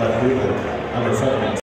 da a avançada.